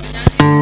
Música